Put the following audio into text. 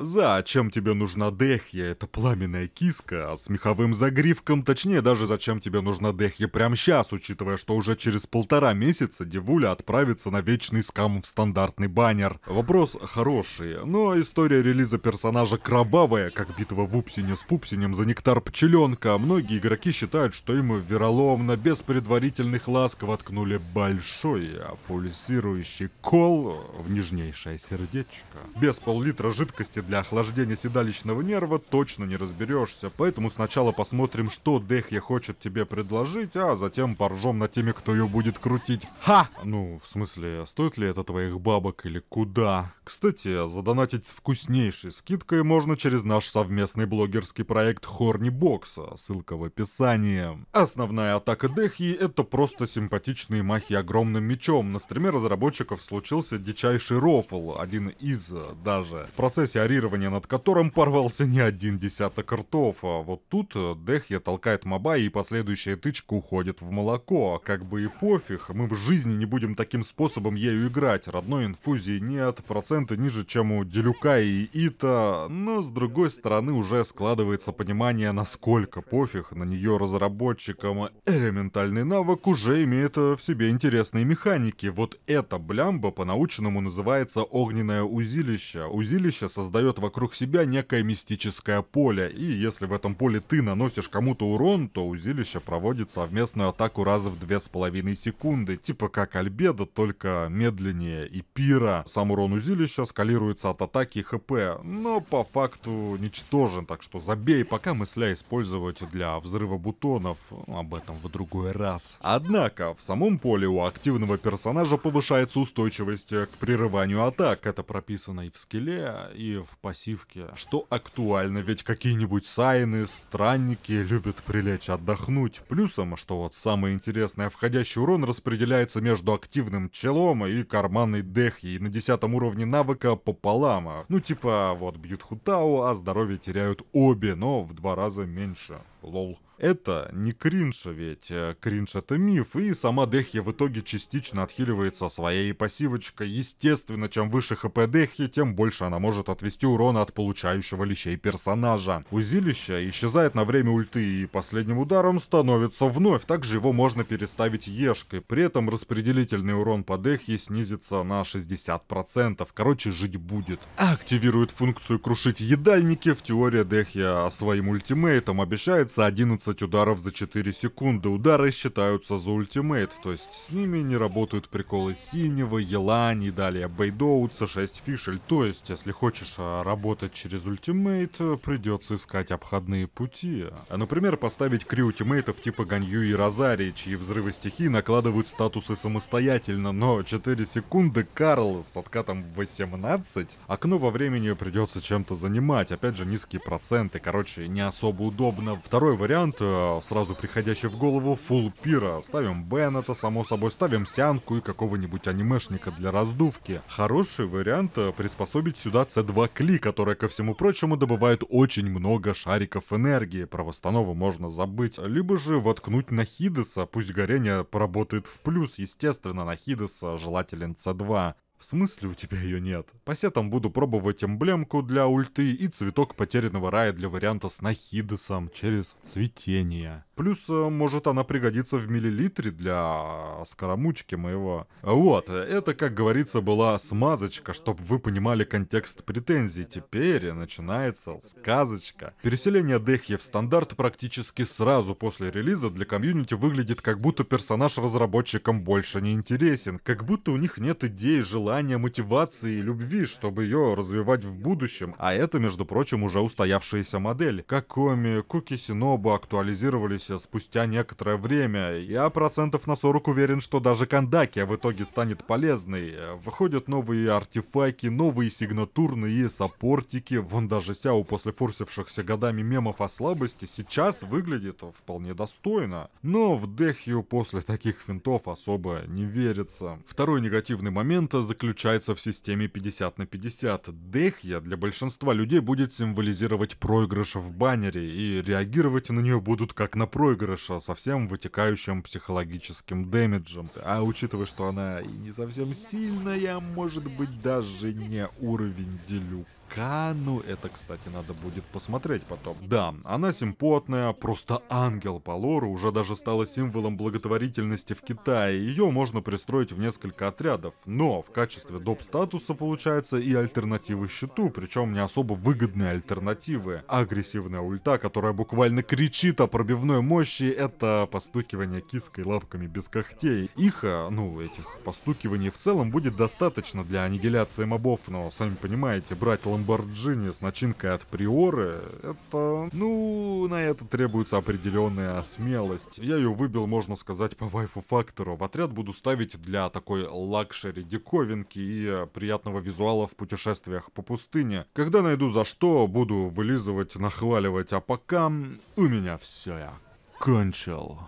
Зачем тебе нужна Дехья? Это пламенная киска с меховым загривком. Точнее, даже зачем тебе нужна Дехья прямо сейчас, учитывая, что уже через полтора месяца Девуля отправится на вечный скам в стандартный баннер. Вопрос хороший, но история релиза персонажа кровавая, как битва в Упсине с Пупсинем за нектар пчеленка. Многие игроки считают, что им вероломно, без предварительных ласк воткнули большой пульсирующий кол в нежнейшее сердечко. Без пол-литра жидкости для охлаждения седалищного нерва точно не разберешься, поэтому сначала посмотрим, что Дехья хочет тебе предложить, а затем поржем на теме, кто ее будет крутить. Ха! Ну, в смысле, стоит ли это твоих бабок или куда? Кстати, задонатить с вкуснейшей скидкой можно через наш совместный блогерский проект Хорни Бокса, ссылка в описании. Основная атака Дехьи это просто симпатичные махи огромным мечом. На стриме разработчиков случился дичайший рофл, один из даже. В процессе ари парирования над которым порвался не один десяток ртов. А вот тут э, Дехья толкает моба и последующая тычка уходит в молоко. Как бы и пофиг, мы в жизни не будем таким способом ею играть. Родной инфузии нет, проценты ниже, чем у Делюка и Ита. Но с другой стороны уже складывается понимание, насколько пофиг на нее разработчикам. Элементальный навык уже имеет в себе интересные механики. Вот эта блямба по-научному называется огненное узилище. Узилище создает создает вокруг себя некое мистическое поле, и если в этом поле ты наносишь кому-то урон, то узилище проводит совместную атаку раза в две с половиной секунды, типа как Альбеда, только медленнее. И пира. Сам урон узилища скалируется от атаки ХП, но по факту ничтожен, так что забей, пока мысля использовать для взрыва бутонов, об этом в другой раз. Однако, в самом поле у активного персонажа повышается устойчивость к прерыванию атак, это прописано и в скилле, и в пассивке. Что актуально, ведь какие-нибудь сайны, странники любят прилечь отдохнуть. Плюсом, что вот самое интересное, входящий урон распределяется между активным челом и карманной дехи, на десятом уровне навыка пополам. Ну типа вот бьют хутау, а здоровье теряют обе, но в два раза меньше. Лол. Это не кринж, ведь э, кринж это миф, и сама Дехья в итоге частично отхиливается своей пассивочкой. Естественно, чем выше хп Дехи, тем больше она может отвести урона от получающего лещей персонажа. Узилище исчезает на время ульты и последним ударом становится вновь, также его можно переставить ешкой. При этом распределительный урон по Дехе снизится на 60%, короче жить будет. Активирует функцию крушить едальники, в теории Дехья своим ультимейтом обещается 11 15 ударов за 4 секунды. Удары считаются за ультимейт, то есть с ними не работают приколы синего, елани, далее бейдоут, c6 фишель. То есть, если хочешь а, работать через ультимейт, придется искать обходные пути. А, например, поставить кри ультимейтов типа Ганью и Розарии, чьи взрывы стихий накладывают статусы самостоятельно, но 4 секунды Карл с откатом 18, окно во времени придется чем-то занимать, опять же низкие проценты, короче, не особо удобно. Второй вариант Э, сразу приходящий в голову фул пира. Ставим Беннета, само собой, ставим Сянку и какого-нибудь анимешника для раздувки. Хороший вариант э, приспособить сюда C2 Кли, которая, ко всему прочему, добывает очень много шариков энергии. Про восстанову можно забыть. Либо же воткнуть на Хидеса, пусть горение поработает в плюс. Естественно, на Хидеса желателен C2. В смысле у тебя ее нет? По сетам буду пробовать эмблемку для ульты и цветок потерянного рая для варианта с нахидосом через цветение. Плюс, э, может, она пригодится в миллилитре для скоромучки моего. Вот, это, как говорится, была смазочка, чтобы вы понимали контекст претензий. Теперь начинается сказочка. Переселение Дехья в стандарт практически сразу после релиза для комьюнити выглядит как будто персонаж разработчикам больше не интересен. Как будто у них нет идей, желания, мотивации и любви, чтобы ее развивать в будущем. А это, между прочим, уже устоявшаяся модель. Как Коми, Куки Синобу актуализировались спустя некоторое время. Я процентов на 40 уверен, что даже Кандакия в итоге станет полезной. Выходят новые артефакты, новые сигнатурные саппортики. Вон даже Сяо после форсившихся годами мемов о слабости сейчас выглядит вполне достойно. Но в Дехью после таких финтов особо не верится. Второй негативный момент заключается в системе 50 на 50. Дехья для большинства людей будет символизировать проигрыш в баннере, и реагировать на нее будут как на проигрыш со всем вытекающим психологическим дэмиджем. А учитывая, что она и не совсем сильная, может быть даже не уровень Дилюка. АПК, ну это, кстати, надо будет посмотреть потом. Да, она симпотная, просто ангел по лору, уже даже стала символом благотворительности в Китае. Ее можно пристроить в несколько отрядов, но в качестве доп. статуса получается и альтернативы щиту, причем не особо выгодные альтернативы. Агрессивная ульта, которая буквально кричит о пробивной мощи, это постукивание киской лапками без когтей. Их, ну, этих постукиваний в целом будет достаточно для аннигиляции мобов, но, сами понимаете, брать Ламборджини с начинкой от Приоры, это, ну, на это требуется определенная смелость. Я ее выбил, можно сказать, по вайфу фактору. В отряд буду ставить для такой luxury диковинки и приятного визуала в путешествиях по пустыне. Когда найду за что, буду вылизывать, нахваливать, а пока у меня все я кончил.